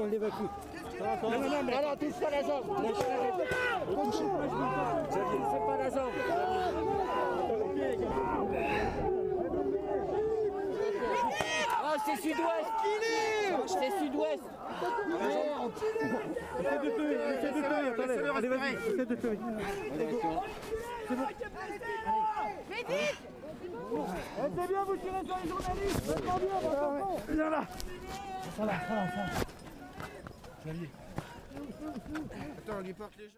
On l'évacue. Non, non, non, mais... Alors, touche pas la jambe Touche pas C'est pas la jambe Ah, c'est sud-ouest C'est sud-ouest Essaie de de. Allez, vas-y, de te C'est bien, vous tirez sur les journalistes Faites pas bien, votre Viens là. Attends, on lui porte les jambes